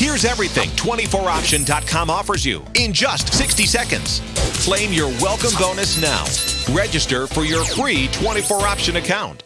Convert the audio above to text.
Here's everything 24option.com offers you in just 60 seconds. Claim your welcome bonus now. Register for your free 24 option account.